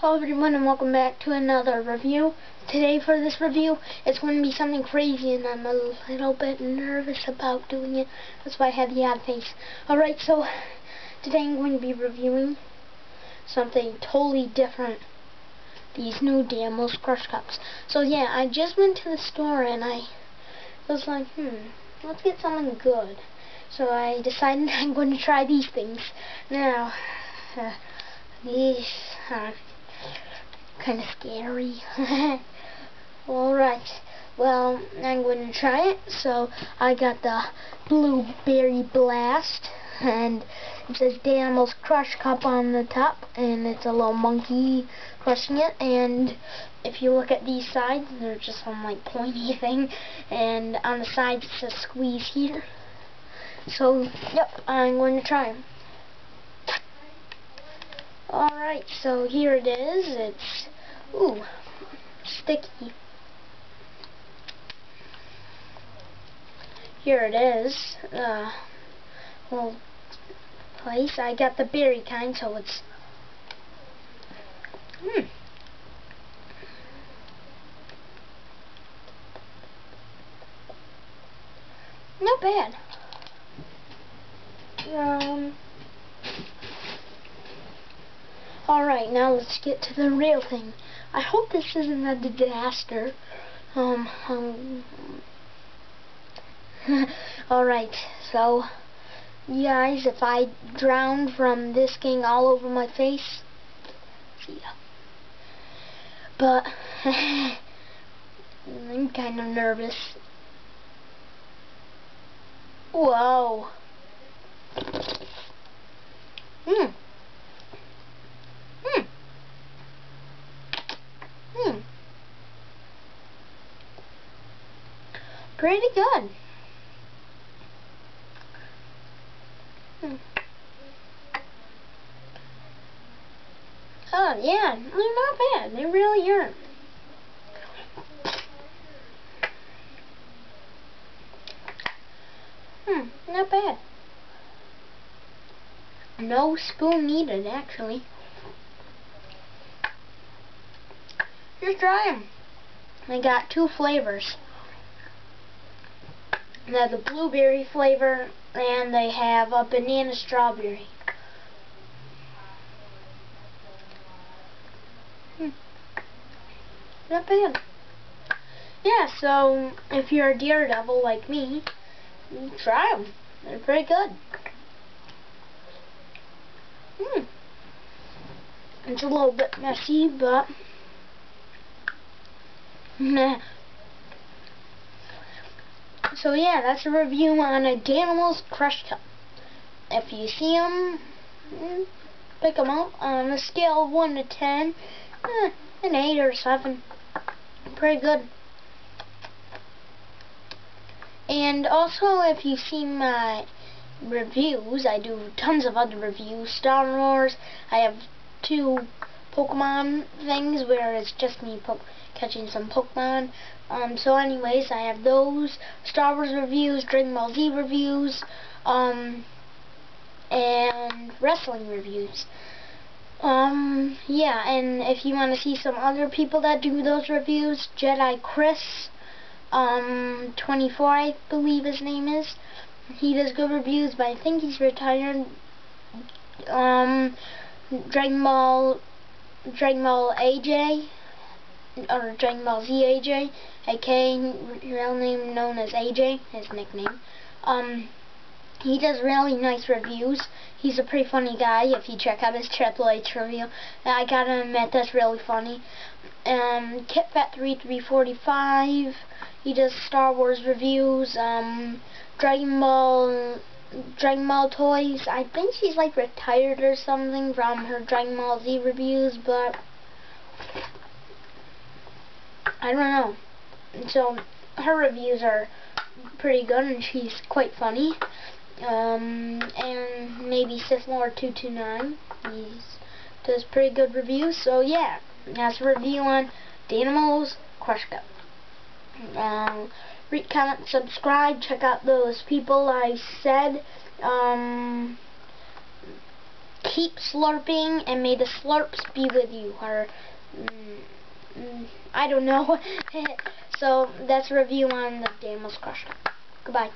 Hello everyone and welcome back to another review. Today for this review, it's going to be something crazy and I'm a little bit nervous about doing it. That's why I have the odd face. Alright, so today I'm going to be reviewing something totally different. These new Danimals Crush Cups. So yeah, I just went to the store and I was like, hmm, let's get something good. So I decided I'm going to try these things. Now, uh, these are kind of scary. Alright, well, I'm going to try it. So, I got the Blueberry Blast, and it says Danimals Crush Cup on the top, and it's a little monkey crushing it, and if you look at these sides, they're just some, like, pointy thing, and on the sides it says squeeze here. So, yep, I'm going to try them. Alright, so here it is. It's, ooh, sticky. Here it is. Uh, little place. I got the berry kind, so it's, hmm. Not bad. Um... Alright, now let's get to the real thing. I hope this isn't a disaster. Um, um Alright, so, you guys, if I drown from this getting all over my face, see ya. But, I'm kind of nervous. Whoa. Hmm. Pretty good. Oh, yeah, they're not bad. They really aren't. Hmm, not bad. No spoon needed, actually. Just try them. I got two flavors. They have the blueberry flavor and they have a banana strawberry. Hmm. Not bad. Yeah, so if you're a daredevil like me, try them. They're pretty good. Hmm. It's a little bit messy, but So yeah, that's a review on a Danimals Crush Cup. If you see them, mm, pick them up on a scale of 1 to 10, eh, an 8 or 7. Pretty good. And also, if you've seen my reviews, I do tons of other reviews. Star Wars, I have two Pokemon things where it's just me catching some Pokemon. Um, so anyways, I have those, Star Wars reviews, Dragon Ball Z reviews, um, and wrestling reviews. Um, yeah, and if you want to see some other people that do those reviews, Jedi Chris, um, 24 I believe his name is, he does good reviews, but I think he's retired. Um, Dragon Ball, Dragon Ball AJ, or Dragon Ball Z AJ, aka real name known as AJ, his nickname. Um, he does really nice reviews. He's a pretty funny guy if you check out his Triple H review. I gotta admit, that's really funny. Um, KitFat3345, he does Star Wars reviews, um, Dragon Ball, Dragon Ball toys. I think she's like retired or something from her Dragon Ball Z reviews, but I don't know. So her reviews are pretty good and she's quite funny. Um, and maybe SithLord229. He does pretty good reviews. So yeah, that's a review on Danimals Crush Cup. Um, read, comment, subscribe. Check out those people I said. Um, keep slurping and may the slurps be with you. Or, mm, mm, I don't know. so that's a review on the Danimal's Crush. Goodbye.